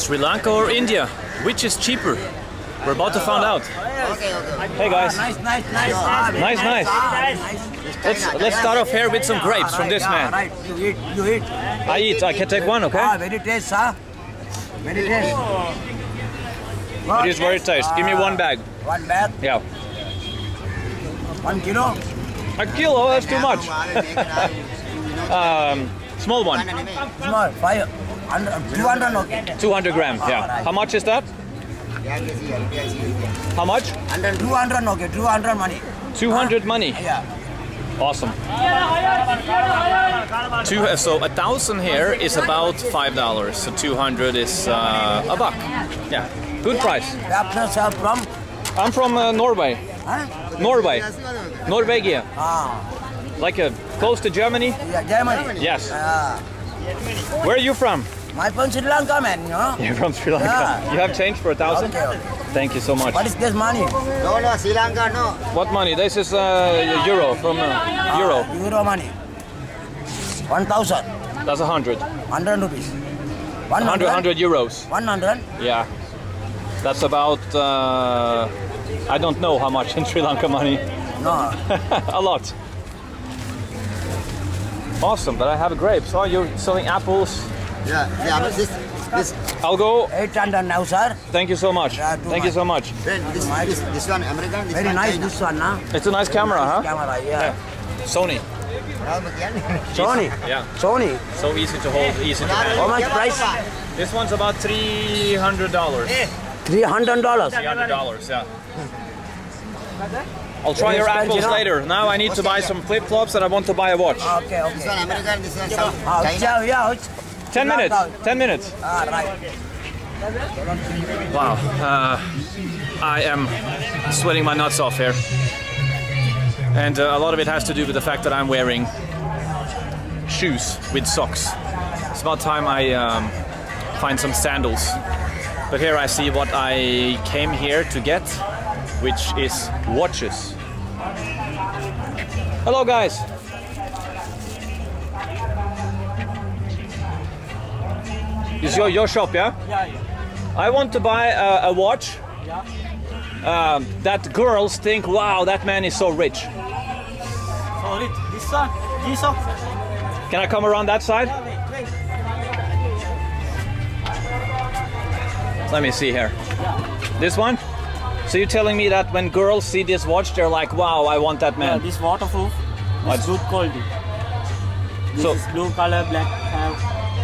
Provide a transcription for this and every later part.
Sri Lanka or India? Which is cheaper? We're about to find out. Okay, okay. Hey guys, Nice, nice, nice. Ah, Nice, nice. Ah, let's let's start off here with some grapes from this man. You eat, you eat. I eat. I can take one, Ah, okay? very taste, huh? Very taste. It is very taste. Give me one bag. One bag, Yeah. one kilo. A kilo. That's too much. um, small one. Small, five, hundred, two hundred, okay. 200 grams. Yeah. How much is that? How much? Two hundred, okay, two hundred money. 200 money. Yeah. Awesome. Two, uh, so a thousand here is about five dollars. So 200 is uh, a buck. Yeah, good price. Are from, I'm from uh, Norway. huh? Norway. Norvegia. Ah, Like uh, close to Germany. yeah, Germany. Yes. Ah, Where are you from? My from Sri Lanka, man, you know. You're from Sri Lanka. Yeah. You have change for a thousand? Okay, okay. Thank you so much. What is this money? No, no, Sri Lanka, no. What money? This is uh, euro from uh, euro. Ah, Euro money. One thousand. That's a hundred. Hundred rupees. One Hundred, hundred. hundred euros. One hundred. Yeah. That's about. Uh, I don't know how much in Sri Lanka money. No. a lot. Awesome, but I have grapes. Oh, you're selling apples. Yeah, yeah, but this, this, I'll go. 800 now, sir. Thank you so much. Yeah, too Thank you so much. then this, this, this one American, this Very one nice China. this one, huh? It's a nice camera, huh? Camera, yeah. Sony. How much yen? Sony. Yeah. Sony. So easy to hold, easy to How much price? This one's about three hundred dollars. Three hundred dollars. Three hundred dollars, yeah. I'll try your Expensive, apples huh? later. Now I need to buy some flip flops and I want to buy a watch. Okay, This one American, this one South Ah, China. yeah, yeah. It's- Ten minutes. Ten minutes. Right. Wow. Uh, I am sweating my nuts off here. And uh, a lot of it has to do with the fact that I'm wearing shoes with socks. It's about time I um, find some sandals. But here I see what I came here to get, which is watches. Hello, guys. It's your, your shop, yeah? Yeah, yeah. I want to buy a, a watch Yeah. um, that girls think, wow, that man is so rich. Sorry, this one, G-Shock. Can I come around that side? Wait, wait. Let me see here. Yeah. This one? So you're telling me that when girls see this watch, they're like, wow, I want that Yeah, man. this waterproof. This good quality. This So- is blue color, black. Uh,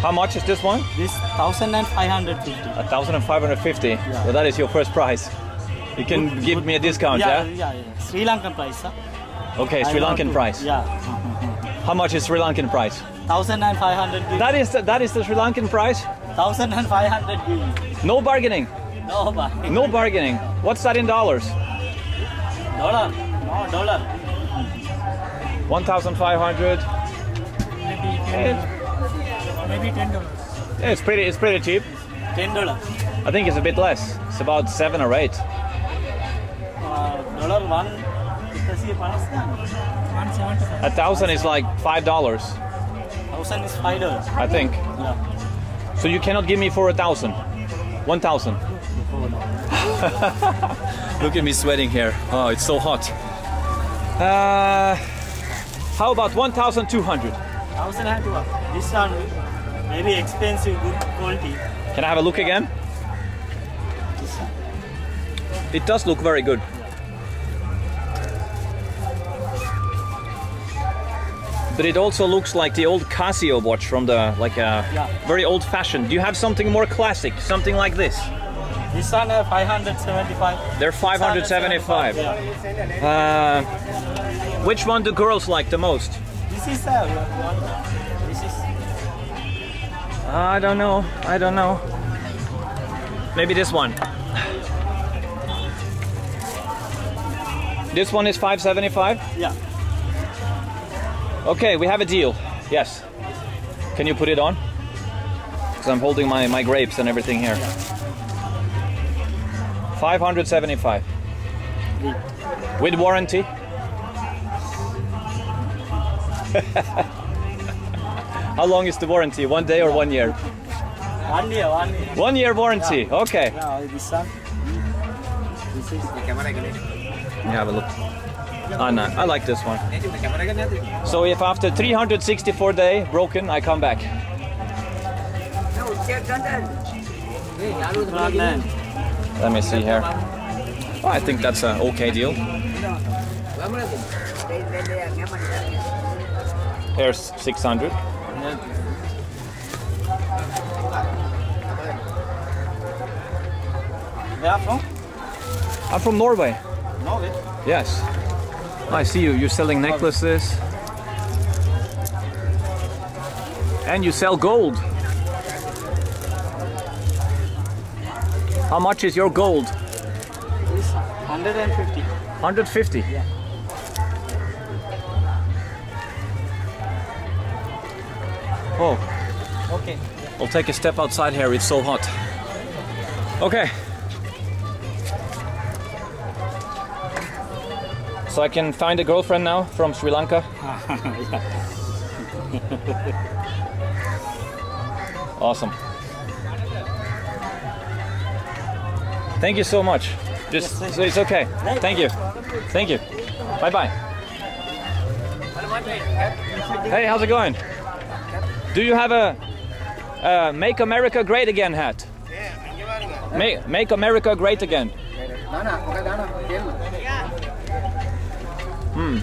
How much is this one? this 1550. 1,550. Well, that is your first price. You can Good- give good- me a discount, yeah, yeah? yeah, yeah. Sri Lankan price, huh? Okay, Sri know Lankan price. Yeah. How much is Sri Lankan price? 1500. That is the, that is the Sri Lankan price? 1500. No bargaining. No, buy. No bargaining. What's that in dollars? Dollar. No, dollar. 1,500. Maybe ten dollars. Yeah, it's pretty. It's pretty cheap. 10 dollars. I think it's a bit less. It's about seven or eight. Uh, dollar one. kita sih panas kan? 170. A thousand is like five dollars, Thousand is five dollars. I think. Yeah. So you cannot give me for a thousand. One thousand. Look at me sweating here. Oh, it's so hot. Uh, how about one thousand two hundred? Thousand and two. This one maybe expensive, good quality. Can I have a look again? It does look very good. But it also looks like the old Casio watch from the like a Yeah. very old fashioned. Do you have something more classic? Something like this? This one uh, 575. They're 575. Yeah. Uh, which one do girls like the most? This is uh, one. This is Uh, I don't know. I don't know. Maybe this one. This one is 575? yeah. Okay, we have a deal. Yes. Can you put it on? Because I'm holding my, my grapes and everything here. 575. With warranty? How long is the warranty? One day or one year? One year, one year. One year warranty. Okay. Yeah, this one. This is Have a look. Ah, no, I like this one. So if after 364 day broken, I come back. Let me see here. Oh, I think that's an okay deal. Here's 600. Where are from? I'm from Norway. Norway. Yes. I see you. You're selling necklaces. And you sell gold. How much is your gold? This 150. 150. Yeah. Oh, Okay. I'll take a step outside here. It's so hot. Okay. So I can find a girlfriend now from Sri Lanka. Awesome. Thank you so much. Just so it's okay. Thank you. Thank you. Bye bye. Hey, how's it going? Do you have a, uh "Make America Great Again" hat? Make Make America Great Again. Hmm.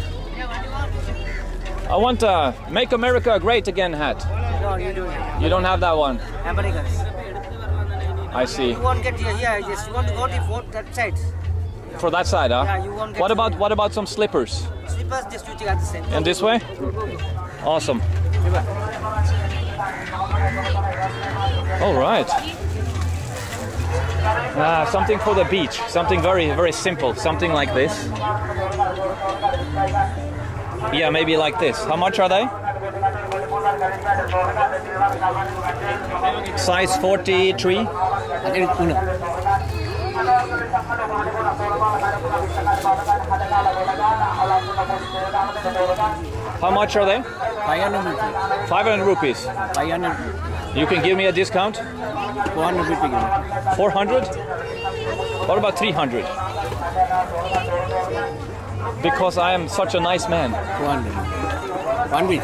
I want a "Make America Great Again" hat. No, you don't have. You don't have that one. Americans. I see. You won't get here. Yeah, just you want to go to that side. For that side, huh? Yeah, you won't get What about here. what about some slippers? Slippers just you take at the center. And this way? Awesome. All right. Ah, something for the beach. Something very, very simple. Something like this. Yeah, maybe like this. How much are they? Size 43. How much are they? Five hundred rupees. 500 rupees. You can give me a discount? 400? What about 300? Because I am such a nice man. One week.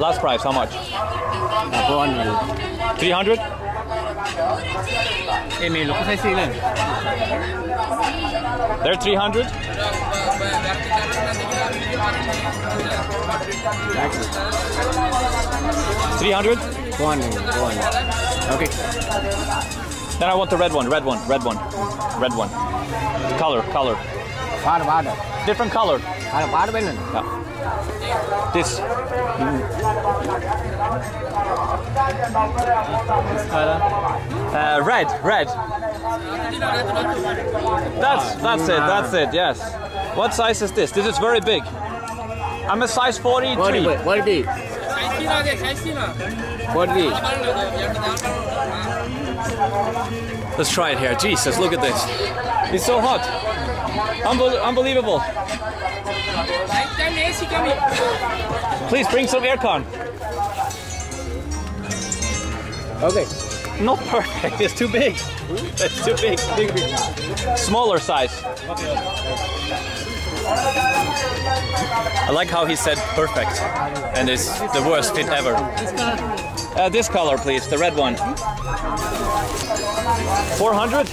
Last price, how much? 400. 300? They're 300? Three hundred? One, one. Okay. Then I want the red one, red one, red one, red one. Color, color. Bad. Different color. Far bad when? Yeah. This. Uh, red, red. That's that's it. That's it. Yes. What size is this? This is very big. I'm a size 43. What it is? What it is? Let's try it here. Jesus, look at this. It's so hot. Unbel- unbelievable. Please bring some aircon. Okay. Not perfect. It's too big. It's too big. Smaller size. I like how he said perfect, and it's the worst fit ever. Uh, this color, please, the red one. 400?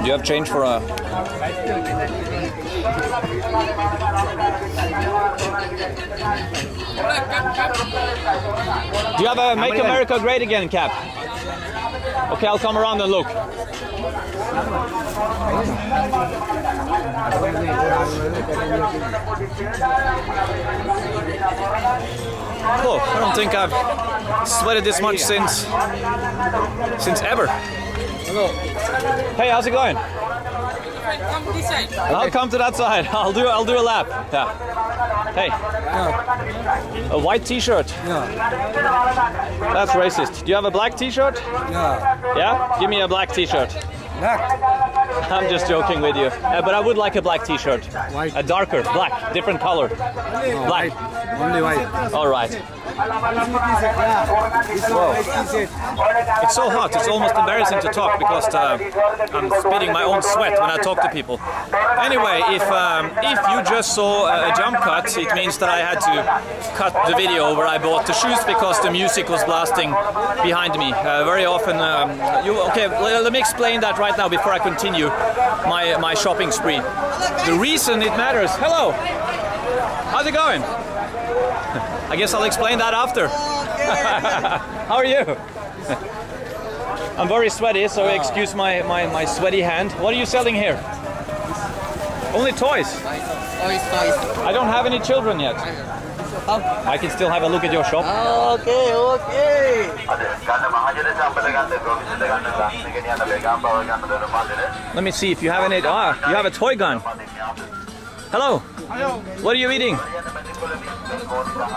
Do you have change for a Do you have a Make America Great Again cap? Okay, I'll come around and look. Oh, I don't think I've sweated this much since since ever. Hey, how's it going? I'll come to that side. I'll do I'll do a lap. Yeah. Hey. A white t-shirt. Yeah. That's racist. Do you have a black t-shirt? Yeah. Yeah? Give me a black t-shirt. Black. I'm just joking with you. Uh, but I would like a black t-shirt. White. A darker, black, different color. Black. Only white. All right. It's so hot, it's almost embarrassing to talk because uh, I'm spitting my own sweat when I talk to people. Anyway, if um, if you just saw a jump cut, it means that I had to cut the video where I bought the shoes because the music was blasting behind me. Uh, very often, um, you okay? Let, let me explain that right now before I continue my my shopping spree. The reason it matters. Hello. How's it going? I guess I'll explain that after. How are you? I'm very sweaty, so excuse my, my, my sweaty hand. What are you selling here? Only toys. Toys, toys. I don't have any children yet. I can still have a look at your shop. Okay, okay. Let me see if you have any. Ah, you have a toy gun. Hello. What are you eating?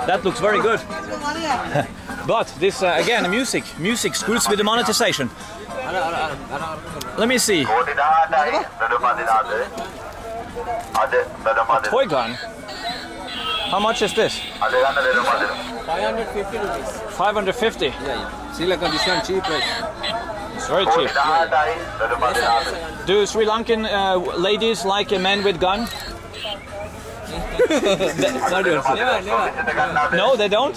That looks very good. but this uh, again, music. Music screws with the monetization. Let me see. A Toy gun. How much is this? 550 rupees. 550. Yeah, yeah. Sri Lanka, this one cheap price. It's very cheap. Do Sri Lankan uh, ladies like a man with gun? never, never. No, they don't?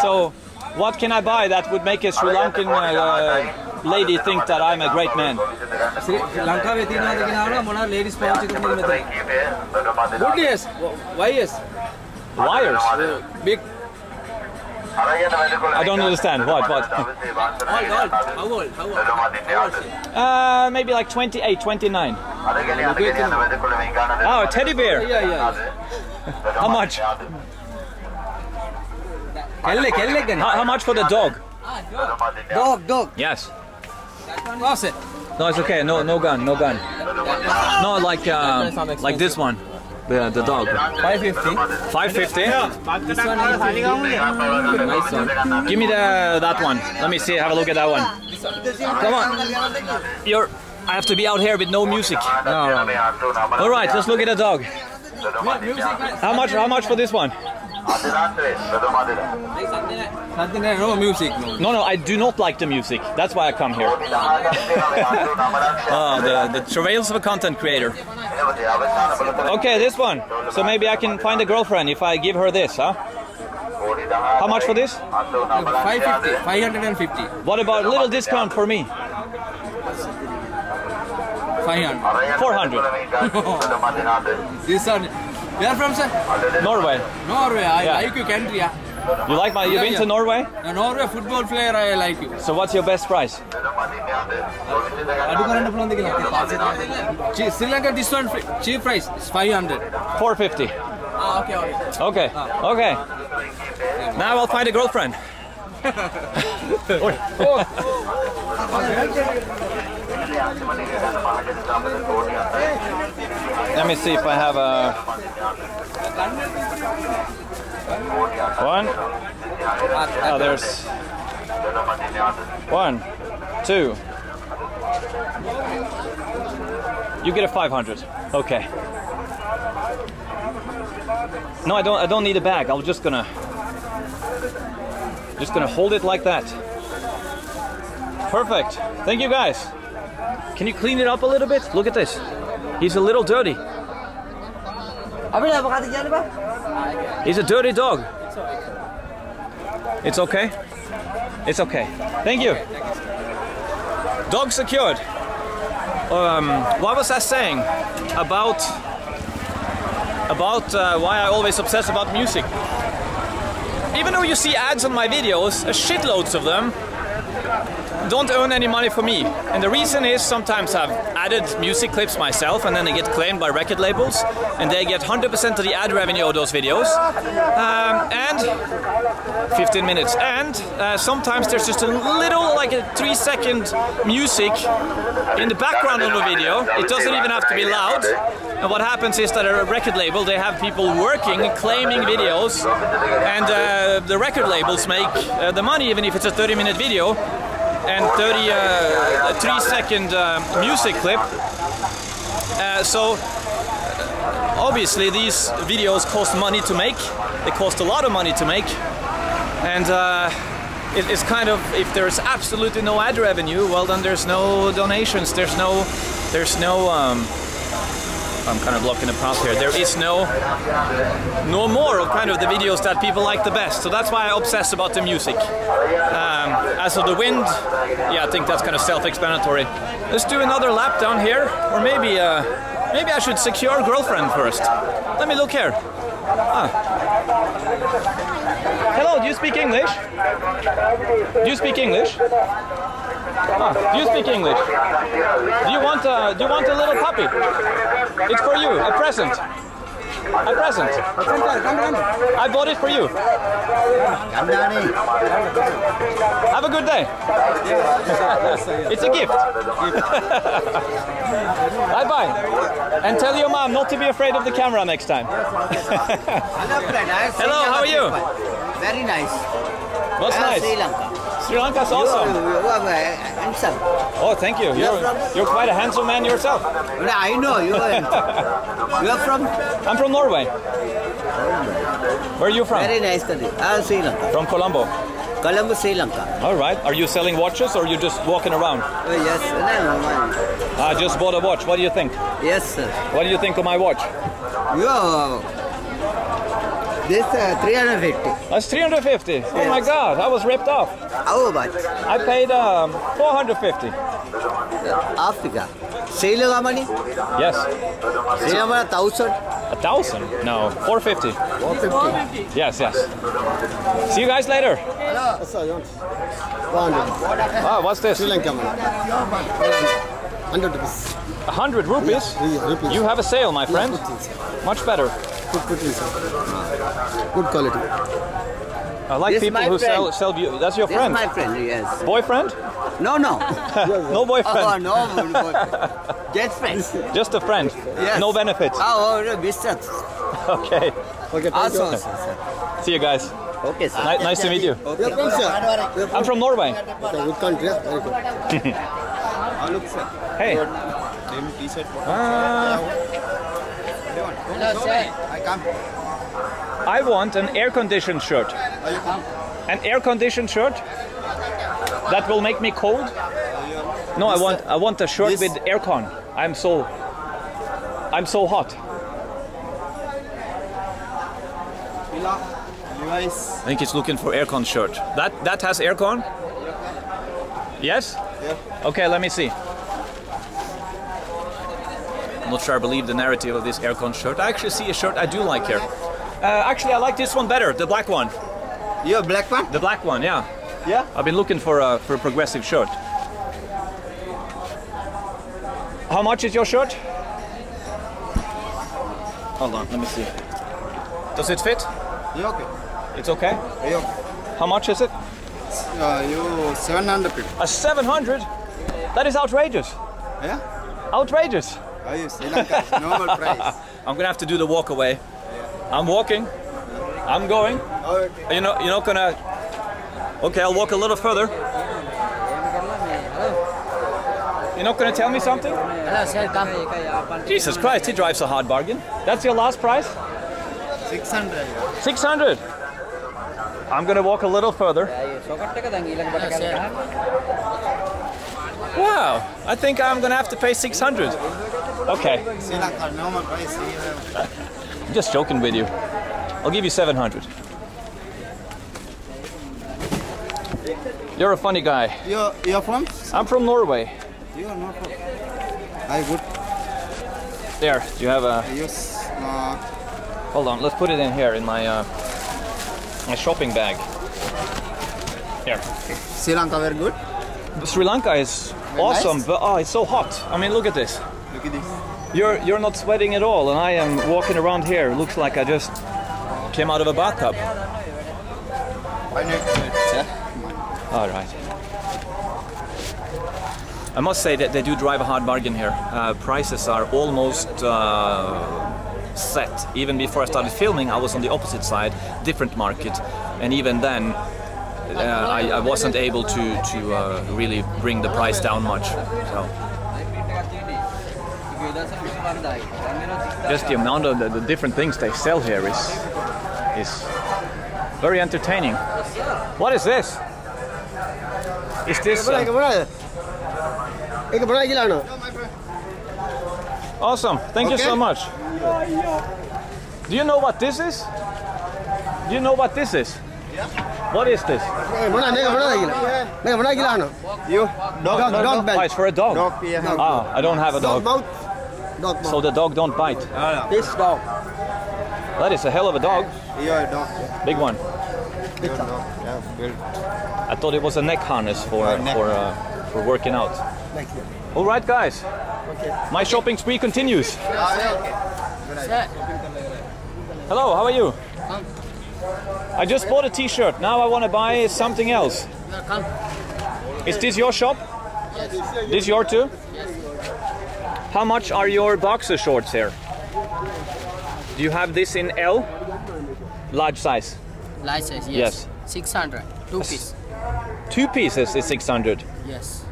So, what can I buy that would make a Sri Lankan uh, uh lady think that I'm a great man? Good, yes. Wires? Big I don't understand. What? What? Uh, maybe like 28, 29. Oh, teddy bear. Yeah, yeah. How much? How, how much for the dog? Dog, dog. Yes. Lost it. No, it's okay. No, no gun. No gun. No, like um, like this one. The the dog. 550. 550. This one is nice one. Give me the that one. Let me see. Have a look at that one. Come on. You're. I have to be out here with no music. No, no. All right. Let's look at the dog. How much? How much for this one? Something like no music. No. No, no. I do not like the music. That's why I come here. Oh, the the travails of a content creator. Okay, this one. So maybe I can find a girlfriend if I give her this, huh? How much for this? 550. 550. What about a little discount for me? 500. 400. This one. Where from, sir? Norway. Norway. I yeah. like your country. Yeah. You like my? You've been to Norway? A Norway football player. I like you. So what's your best price? Sri Lanka this one cheap price is 500. 450. Ah, okay, okay. Okay, ah. okay. Now I'll find a girlfriend. Oh. Let me see if I have a one. Oh, there's one, two. You get a 500. Okay. No, I don't. I don't need a bag. I'm just gonna, just gonna hold it like that. Perfect. Thank you, guys. Can you clean it up a little bit? Look at this. He's a little dirty. He's a dirty dog. It's okay. It's okay. Thank you. Dog secured. Um, what was I saying about about uh, why I always obsess about music? Even though you see ads on my videos, uh, shitloads of them don't earn any money for me. And the reason is sometimes I've added music clips myself and then they get claimed by record labels and they get 100% of the ad revenue of those videos. Um, and 15 minutes. And uh, sometimes there's just a little, like a three second music in the background of the video. It doesn't even have to be loud. And what happens is that a record label, they have people working, claiming videos, and uh, the record labels make uh, the money even if it's a 30 minute video. And 30 uh, three second uh, music clip. Uh, so obviously these videos cost money to make. They cost a lot of money to make, and uh, it, it's kind of if there's absolutely no ad revenue, well then there's no donations. There's no there's no. Um, I'm kind of blocking the path here. There is no no more of kind of the videos that people like the best. So that's why I obsess about the music. Um, as of the wind, yeah, I think that's kind of self-explanatory. Let's do another lap down here, or maybe uh, maybe I should secure girlfriend first. Let me look here. Ah. Hello, do you speak English? Do you speak English? Ah, do you speak English? Do you want a, do you want a little puppy? It's for you, a present. A present. I bought it for you. Have a good day. it's a gift. bye bye. And tell your mom not to be afraid of the camera next time. Hello, friend. I have seen Hello, how are you? Very nice. What's nice? Sri Lanka. Sri Lanka's awesome. you are uh, handsome. Oh, thank you. You're, you're quite a handsome man yourself. No, I know you are. you are from I'm from Norway. Where are you from? very nice country. Am Sri Lanka. From Colombo. Colombo, Sri Lanka. All right. Are you selling watches or are you just walking around? Oh, yes. No, no, I just bought a watch. What do you think? Yes, sir. What do you think of my watch? You are. This uh, 350. That's 350. Oh my God, I was ripped off. How much? I paid um, 450. Africa. Sri Lanka money? Yes. Sri Lanka thousand. A thousand? No, 450. 450. Yes, yes. See you guys later. Ah, what's this? Sri Lanka money. 100 rupees. A hundred rupees? Yeah, rupees. You have a sale, my friend. Much better. Good, good, sir. Good quality. I like This people who sell friend. sell. view- That's your This friend. is my friend, yes. Boyfriend? No, no. No boyfriend. Oh, boyfriend. no. Just friends. Just a friend. Yes. No benefits. Oh, oh, no, business. Okay. Okay, thank Also, you. sir. See you guys. Okay, sir. Ni- nice to meet you. You're sir? I'm from Norway. Okay, good country. yeah? Very good. Hey. I come. I want an air-conditioned shirt. An air-conditioned shirt that will make me cold. No, I want I want a shirt with aircon. I'm so I'm so hot. I think it's looking for aircon shirt. That that has aircon. Yes. Okay, let me see. I'm not sure I believe the narrative of this aircon shirt. I actually see a shirt I do like here. Uh, actually, I like this one better, the black one. You a black one? The black one, yeah. Yeah. I've been looking for a for a progressive shirt. How much is your shirt? Hold on, let me see. Does it fit? You okay? It's okay. Okay? How much is it? Uh, you 700 people. A 700? That is outrageous. Yeah? Outrageous. Are you Sri Lanka? Normal price. I'm gonna have to do the walk away. I'm walking. I'm going. Okay. You know, you're not gonna. Okay, I'll walk a little further. You're not gonna tell me something? Jesus Christ, he drives a hard bargain. That's your last price? 600. 600. I'm gonna walk a little further. Wow, I think I'm gonna have to pay 600. Okay, Sri Lanka, normal price. You have I'm just joking with you. I'll give you 700. You're a funny guy. You're, you're from? I'm from Norway. You're not from. I good. There, do you have a. Yes. Uh, Hold on, let's put it in here in my uh, my shopping bag. Here. Sri Lanka very good. Sri Lanka is awesome, nice. but oh, it's so hot. I mean, look at this. Look at this. You're you're not sweating at all, and I am walking around here. Looks like I just came out of a bathtub. I All right. I must say that they do drive a hard bargain here. Uh, prices are almost uh, set. Even before I started filming, I was on the opposite side, different market, and even then, uh, I, I wasn't able to to uh, really bring the price down much. So just the amount of the, the different things they sell here is is very entertaining. What is this? Is this uh, ke berapa? Ke berapa gila no? awesome? Thank you so much. Do you know what this is? Do you know what this is? What is this? Mana ni ke berapa gila? Ni ke berapa gila no? You? Dog, Dog, dog Oh, belt. it's for a dog. Dog, yeah. Ah, I don't have a Dog dog, mouth. Dog mouth. so the dog don't bite. This dog. That is a hell of a dog, Your dog. big one. Your dog. Yeah, good. I thought it was a neck harness for Uh, neck. for uh, for working out. Like here. All right, guys. Okay. My shopping spree continues. Hello, how are you? I just bought a T-shirt. Now I want to buy something else. Is this your shop? This your too? How much are your boxer shorts here? Do you have this in L? Large size. License, Yes. yes. 600. Two piece. Two pieces is 600. Yes.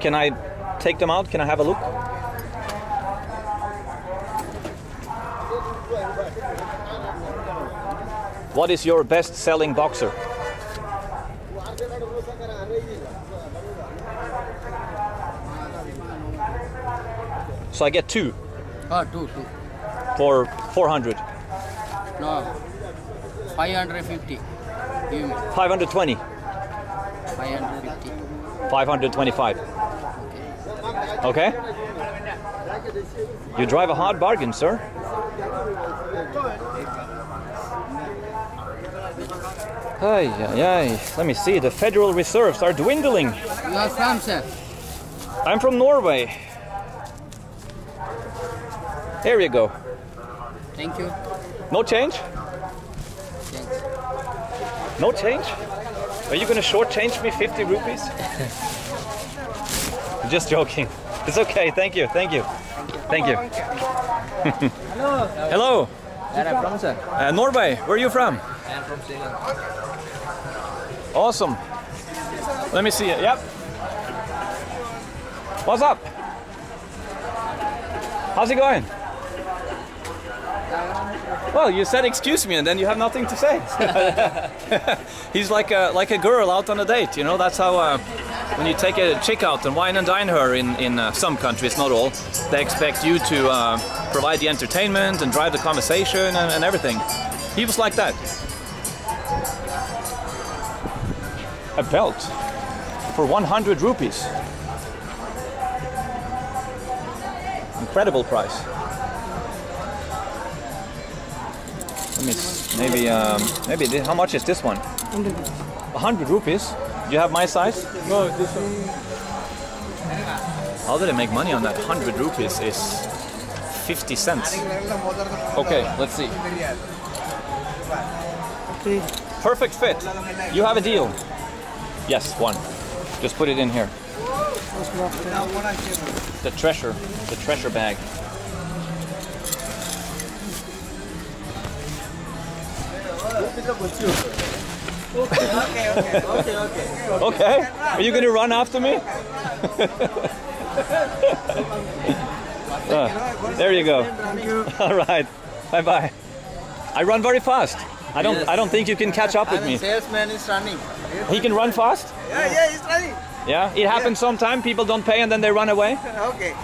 Can I take them out? Can I have a look? What is your best selling boxer? So I get two. Ah, two, two. for 400. No. 550. Give me 520. 550. 525. Okay? You drive a hard bargain, sir. Ay, ay, ay. Let me see. The Federal Reserves are dwindling. You are from, sir? I'm from Norway. Here you go. Thank you. No change? Thanks. No change? Are you gonna shortchange me 50 rupees? I'm Just joking. It's okay. Thank you. Thank you. Thank you. Hello. Hello. Where are from, sir? Uh, Norway. Where are you from? I am from Sri Lanka. Awesome. Let me see it. Yep. What's up? How's it going? Well, you said excuse me, and then you have nothing to say. He's like a like a girl out on a date. You know, that's how uh, when you take a chick out and wine and dine her in in uh, some countries, not all, they expect you to uh, provide the entertainment and drive the conversation and, and everything. He was like that. A belt for 100 rupees. Incredible price. Let me s- maybe um, maybe thi- how much is this one? 100 rupees. Do you have my size? No, this one. How did I make money on that? 100 rupees is 50 cents. Okay, let's see. Perfect fit. You have a deal. Yes, one. Just put it in here. The treasure, the treasure bag. Okay. Are you gonna run after me? Uh, there you go. All right. Bye bye. I run very fast. I don't. I don't think you can catch up with me. Salesman is running. He can run fast. Yeah, yeah, he's running. Yeah. It happens sometime. People don't pay and then they run away. Okay.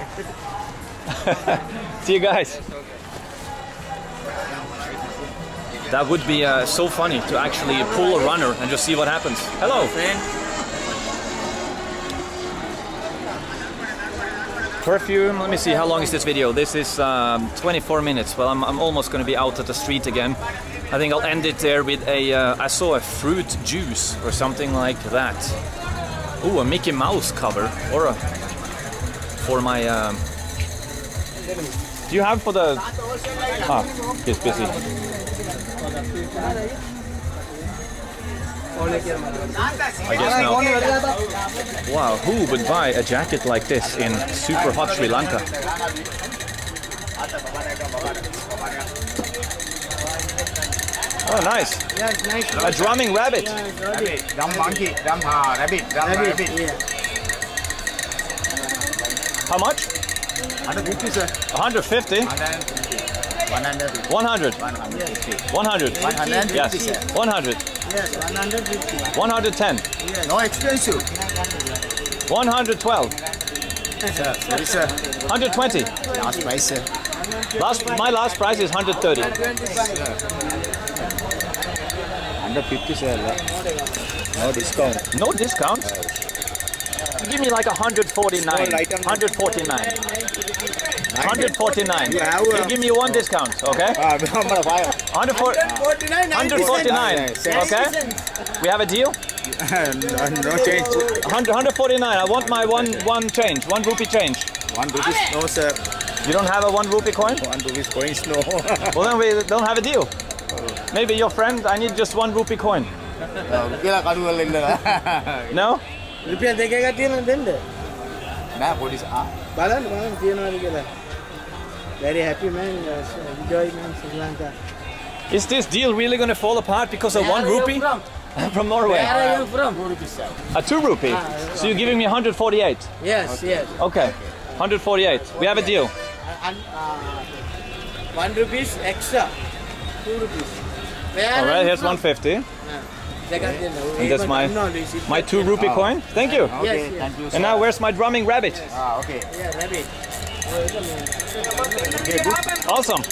See you guys. That would be uh, so funny to actually pull a runner and just see what happens. Hello. Perfume. Let me see. How long is this video? This is um, 24 minutes. Well, I'm, I'm almost going to be out at the street again. I think I'll end it there with a. Uh, I saw a fruit juice or something like that. Ooh, a Mickey Mouse cover or a for my. Um, do you have for the? Ah, he's busy. I guess no. Wow, who would buy a jacket like this in super hot Sri Lanka? Oh, nice. A drumming rabbit. Drum monkey. Drum rabbit. Drum rabbit. How much? 150, sir. 150? 150. 100. 100. 150. 100. 150, Yes. 100. Yes, 150. 110. No expensive. 112. Sir, sorry, sir. 120. Last price, sir. Last, my last price is 130. 150, sir. No discount. No discount. Give me like 149. right on. 149. 149. You have, uh, You give me one discount, okay? Ah, number five. 149. 149. Okay? We have a deal? no change. 100, 149. I want my one one change, one rupee change. One rupees, no, sir. You don't have a one rupee coin? One rupees coins, no. Well, then we don't have a deal. Maybe your friend, I need just one rupee coin. කියලා Kaduwela ඉන්නලා. No? රුපියල් දෙකක් තියෙනවද දෙන්න? නෑ පොඩි ආ බලන්න බලන්න තියෙනවද කියලා. Very happy, man. Uh, uh, enjoy, man, Sri Lanka. Is this deal really going to fall apart because of one rupee? From? from Norway. Where are you from? Two rupees. A two rupee. Ah, so you're giving me 148. Yes, okay. yes. Okay, 148. Okay. We have a deal. Uh, and, uh, one rupees extra. Two rupees. Where All right, here's from? 150. Okay. And that's uh, my my two rupee oh. coin. Thank you. Yes, yes. Thank you and now where's my drumming rabbit? Yes. Ah, okay. Yeah, rabbit. Awesome.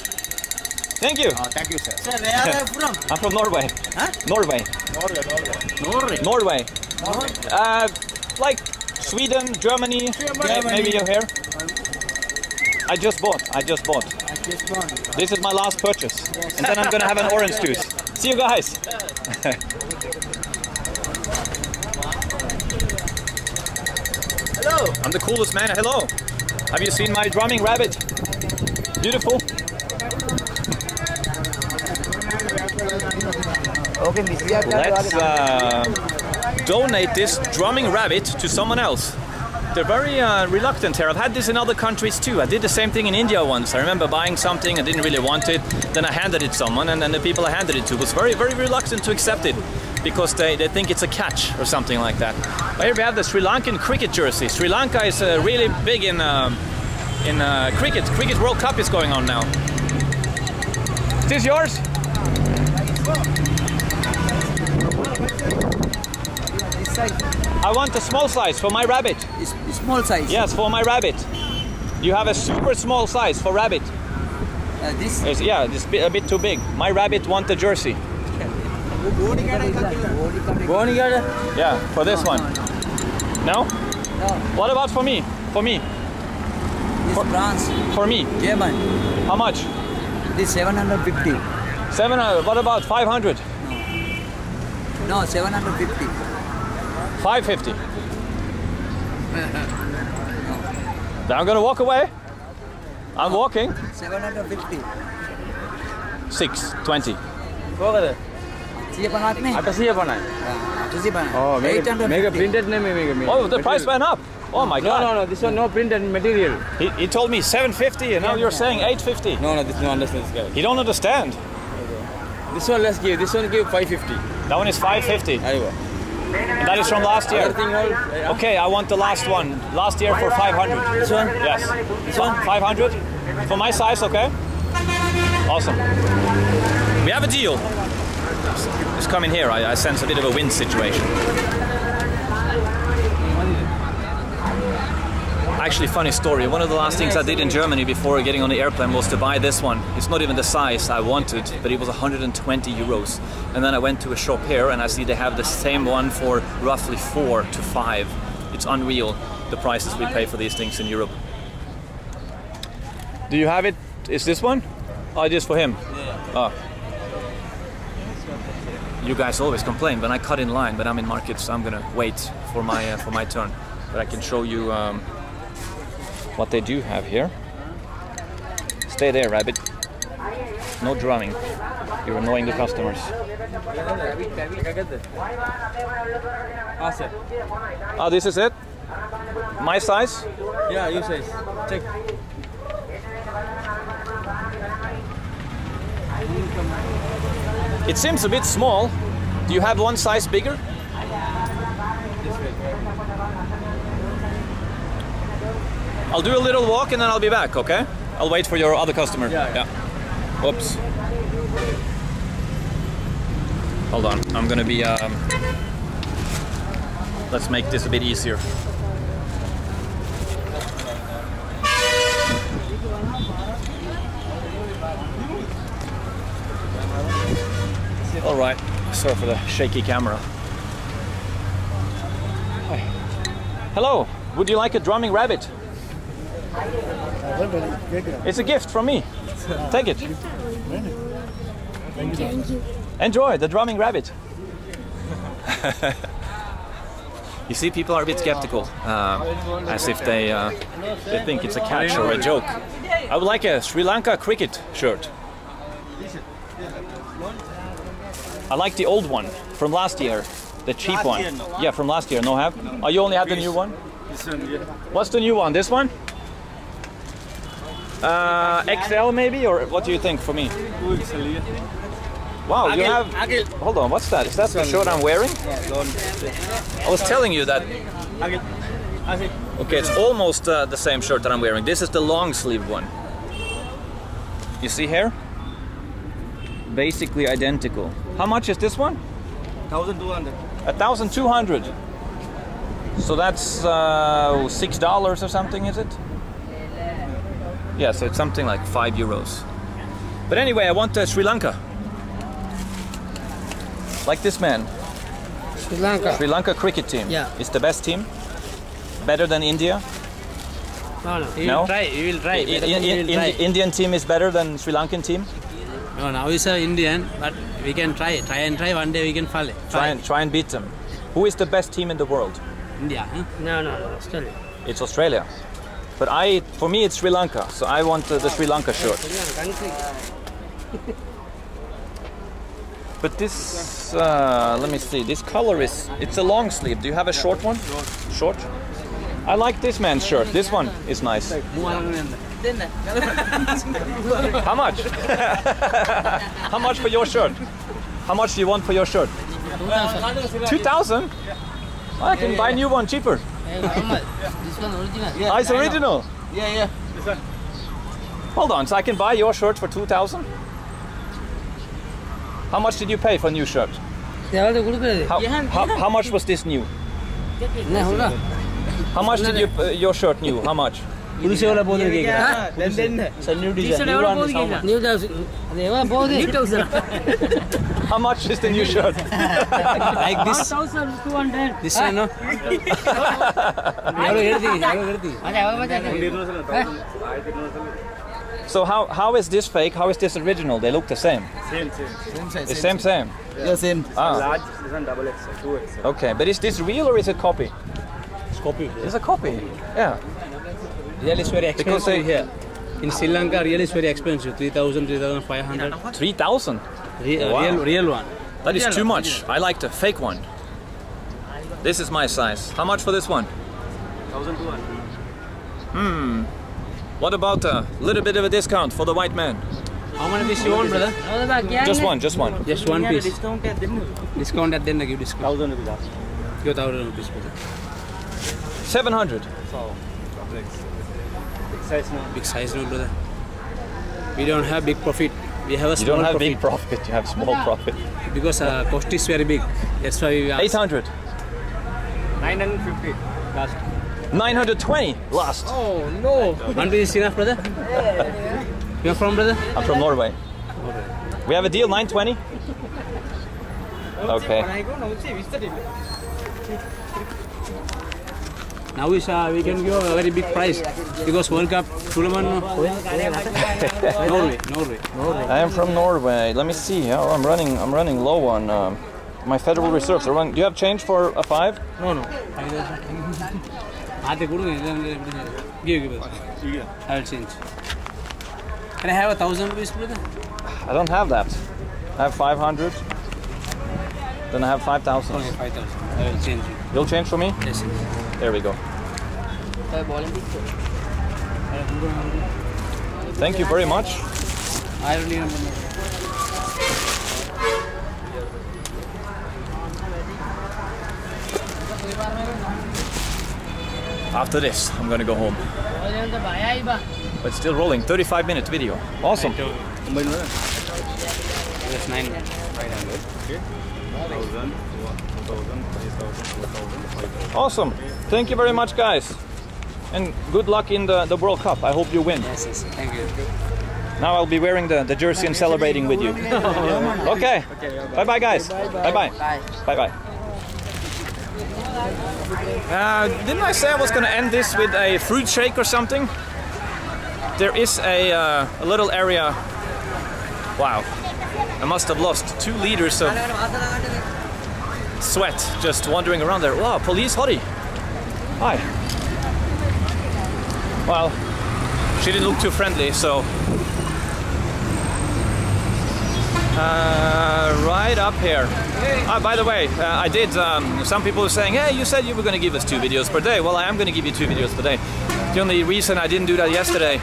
Thank you. Ah, thank you, sir. Sir, where are you from? I'm from Norway. Huh? Norway. Norway, Norway. Norway. Uh, like Sweden, Germany. may- Maybe you're here. I just bought. I just bought. I just won. This is my last purchase. And then I'm gonna have an orange juice. See you guys. Hello. I'm the coolest man. Hello. Have you seen my drumming rabbit? Beautiful. Let's uh, donate this drumming rabbit to someone else. They're very uh, reluctant here. I've had this in other countries too. I did the same thing in India once. I remember buying something, I didn't really want it. Then I handed it to someone, and then the people I handed it to was very, very reluctant to accept it because they, they think it's a catch or something like that. But here we have the Sri Lankan cricket jersey. Sri Lanka is uh, really big in um in uh, cricket. Cricket World Cup is going on now. Is this yours? I want a small size for my rabbit. It's small size. Yes, for my rabbit. You have a super small size for rabbit. Uh, this. It's, yeah, it's a bit too big. My rabbit want a jersey. Bonigada? Yeah, for this one. No? No. What about for me? For me? This France. For me? German. How much? This 750. 700. Uh, what about 500? No, no 750. 550. then I'm gonna walk away. I'm walking. 750. 620. See Panat nahi? Atta see Panat. Yeah, atta see Panat. Oh, make it, make a printed name. Make a, oh, the price went up. Oh my God. No, no, no. This one no printed material. He, he told me 750, and now you're saying 850. No, no. This no understand this guy. He don't understand. Okay. This one let's give. This one give 550. That one is 550. Aywa. And that is from last year. Okay, I want the last one. Last year for 500. This one? Yes. This one? 500? For my size, okay? Awesome. We have a deal. Just coming here. I, I sense a bit of a wind situation. Actually, funny story. One of the last things I did in Germany before getting on the airplane was to buy this one. It's not even the size I wanted, but it was 120 euros. And then I went to a shop here and I see they have the same one for roughly four to five. It's unreal the prices we pay for these things in Europe. Do you have it? Is this one? Oh, just for him. Oh. You guys always complain when I cut in line, but I'm in market, so I'm gonna wait for my uh, for my turn. But I can show you um, what they do have here. Stay there, rabbit. No drumming. You're annoying the customers. Ah. Oh, this is it. My size. Yeah, you size. Check. It seems a bit small. Do you have one size bigger? I'll do a little walk and then I'll be back, okay? I'll wait for your other customer. Yeah, Yeah. Oops. Hold on. I'm gonna be. Um, let's make this a bit easier. Right. Sorry for the shaky camera. Hi. Hello. Would you like a drumming rabbit? It's a gift from me. Take it. Thank you. Enjoy the drumming rabbit. you see, people are a bit skeptical, uh, as if they uh, they think it's a catch or a joke. I would like a Sri Lanka cricket shirt. I like the old one from last year, the cheap one. Yeah, from last year. No have? Oh, you only have the new one. What's the new one? This one? Uh, XL maybe, or what do you think for me? Wow, you have. Hold on, what's that? Is that the shirt I'm wearing? I was telling you that. Okay, it's almost uh, the same shirt that I'm wearing. This is the long sleeve one. You see here? Basically identical. How much is this one? 1,200. 1,200. So that's uh, six dollars or something, is it? Yeah, so it's something like five euros. But anyway, I want uh, Sri Lanka. Like this man. Sri Lanka. Sri Lanka cricket team. Yeah. It's the best team. Better than India. No, no. We No? will try. We will try. I- Better I- I- will Indi- try. Indian team is better than Sri Lankan team. No, now is a Indian, but we can try. Try and try. One day we can fall. Try and try and beat them. Who is the best team in the world? India. Huh? No, no, no. Still. It's Australia. But I, for me, it's Sri Lanka. So I want uh, the Sri Lanka shirt. But this, uh, let me see. This color is, it's a long sleeve. Do you have a short one? Short. I like this man's shirt. This one is nice dinner. How much? How much for your shirt? How much do you want for your shirt? 2,000? I can buy a new one cheaper. this one original. Ah, yeah, oh, it's original. Yeah, yeah. Hold on, so I can buy your shirt for 2,000? How much did you pay for a new shirt? How, how, how much was this new? How much did you, uh, your shirt new? How much? புதுசு எவ்வளோ போகுது கேட்குறேன் new design new on sound new thousand அது எவ்வளவு போகுது new thousand How much is the new shirt? Like this thousand two hundred this வேணும் எவ்வளோ எடுத்தீங்க எவ்வளோ எடுத்தீங்க அது எவ்வளவு பார்த்தா so how, how is this fake? How is this original? They look the same. Same, same. The same, same. Yeah, same. Ah, Large, this one double X, two X. okay. But is this real or is it copy? Copy. It's a copy. Yeah. Really is very Because expensive they- here. In Sri Lanka, really is very expensive. 3,000, 3,500. 3000. Re- Wow. Real, real one. That is too much. I like the fake one. This is my size. How much for this one? 1200. Hmm. What about a little bit of a discount for the white man? How many piece you want, brother? Just one, just one. Just one piece. Discount at the end, I give discount. 1000 rupees. Give 1,000 rupees, brother. 700. Double X. Big size now. Big size, no, brother. We don't have big profit. We have a You small don't have profit. big profit, you have small profit. Because uh, cost is very big. That's why we ask. 800. 950 last. 920 last. Oh, no. One piece is enough, brother? You're from, brother? I'm from Norway. We have a deal 920. Okay. Now we, saw we can give a very big prize because World Cup tournament. Norway, Norway, Norway. I am from Norway. Let me see. Oh, I'm running. I'm running low on uh, my Federal Reserves. Are running, do you have change for a five? No, no. give, give it. I'll change. Can I have a thousand rupees, brother? I don't have that. I have 500. Then I have five thousand. Five thousand. I will change you. You'll change for me? Yes. There we go. Thank you very much. I don't even remember. After this, I'm gonna go home. But still rolling, 35 minute video. Awesome. It 9 right Yes, nine. Awesome. Thank you very much, guys. And good luck in the, the World Cup. I hope you win. Yes, yes. Thank you. Now I'll be wearing the, the jersey and celebrating with you. okay. Bye bye, guys. Bye bye. Bye bye. Uh, didn't I say I was going to end this with a fruit shake or something? There is a, uh, a little area. Wow. I must have lost two liters of sweat just wandering around there. Wow, police hottie. Hi. Well, she didn't look too friendly, so. Uh, right up here. Ah, by the way, uh, I did. Um, some people were saying, "Hey, you said you were going to give us two videos per day." Well, I am going to give you two videos per day. The only reason I didn't do that yesterday,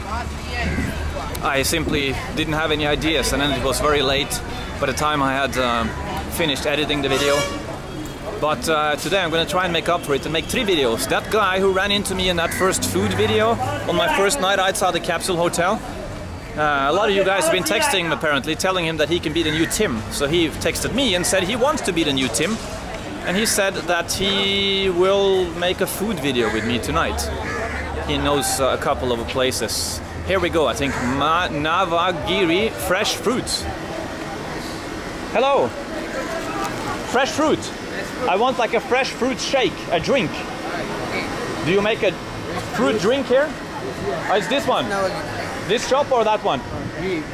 I simply didn't have any ideas, and then it was very late by the time I had um, finished editing the video. But uh, today I'm going to try and make up for it and make three videos. That guy who ran into me in that first food video on my first night outside the Capsule Hotel. Uh, a lot of you guys have been texting him apparently, telling him that he can be the new Tim. So he texted me and said he wants to be the new Tim. And he said that he will make a food video with me tonight. He knows uh, a couple of places. Here we go, I think Ma Navagiri Fresh Fruits. Hello! Fresh fruit. I want like a fresh fruit shake, a drink. Do you make a fruit drink here? Oh, it's this one. This shop or that one?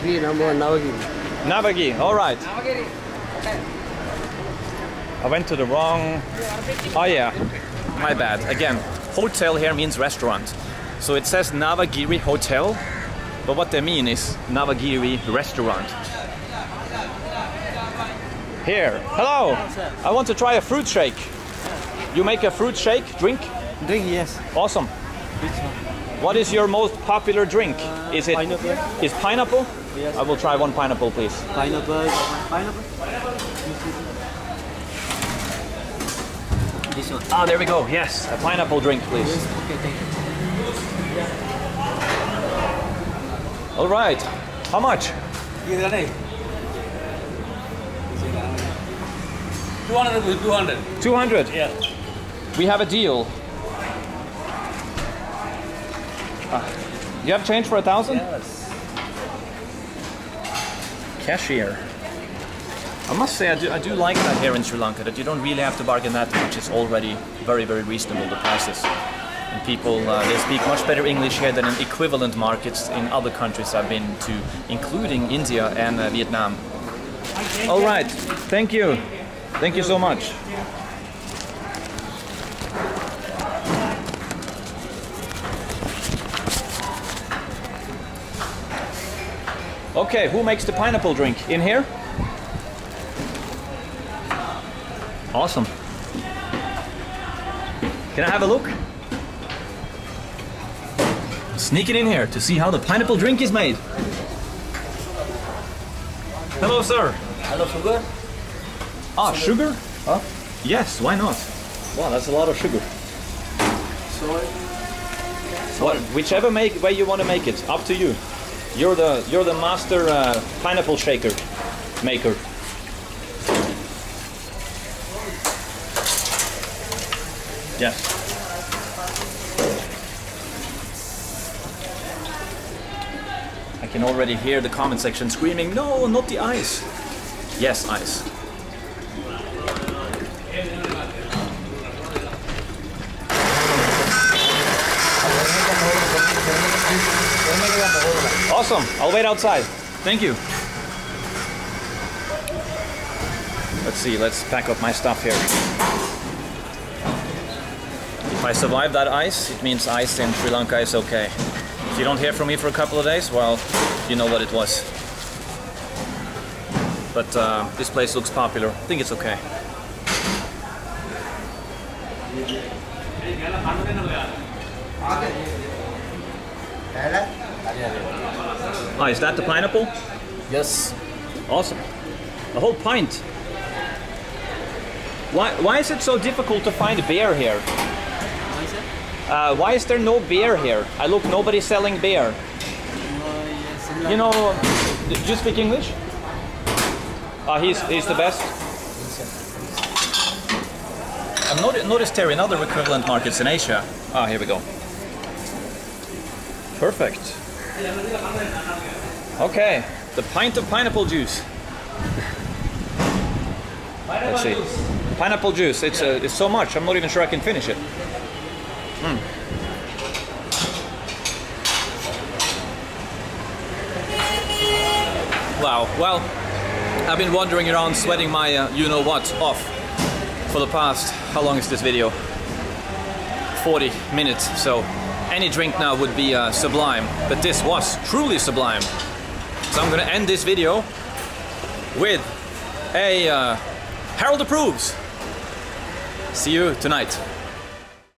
Navagiri. Navagi, all right. I went to the wrong. Oh yeah, my bad. Again, hotel here means restaurant. So it says Navagiri Hotel, but what they mean is Navagiri Restaurant. Here, hello. I want to try a fruit shake. You make a fruit shake drink? Drink, yes. Awesome. What is your most popular drink? Is it Pineapple. is pineapple? I will try one pineapple, please. Pineapple. Pineapple? This one. Ah, there we go. Yes, a pineapple drink, please. Okay, thank you. All right. How much? 200 rupees, 200. 200. Yeah. We have a deal. Ah, you have change for a thousand? Yes. Cashier. I must say, I do, I do like that here in Sri Lanka, that you don't really have to bargain that much. It's already very, very reasonable, the prices. And people, uh, they speak much better English here than in equivalent markets in other countries I've been to, including India and uh, Vietnam. All right, thank you. Thank you so much. Okay, who makes the pineapple drink? In here? Awesome. Can I have a look? Sneak it in here to see how the pineapple drink is made. Hello, sir. Hello, sugar? Ah, sugar? Huh? Yes, why not? Wow, that's a lot of sugar. Salt. What, whichever make, way you want to make it, up to you. You're the you're the master uh, pineapple shaker maker. Yes. Can already hear the comment section screaming, "No, not the ice." Yes, ice. Awesome. I'll wait outside. Thank you. Let's see. Let's pack up my stuff here. If I survive that ice, it means ice in Sri Lanka is okay. If you don't hear from me for a couple of days, well, you know what it was. But uh, this place looks popular. I think it's okay. Ah, is that the pineapple? Yes. Awesome. A whole pint. Why, why is it so difficult to find beer here? Why is? Uh, why is there no beer here? I look, nobody's selling beer. You know, do you speak English? Uh, he's, he's the best. I've not, noticed there in other equivalent markets in Asia. Ah, here we go. Perfect. Okay, the pint of pineapple juice. Let's see. Pineapple juice. It's uh, it's so much. I'm not even sure I can finish it. Mm. Wow. Well, I've been wandering around sweating my uh, you know what off for the past how long is this video? 40 minutes. So any drink now would be uh, sublime, but this was truly sublime. So I'm gonna end this video with a uh, Harald approves. See you tonight.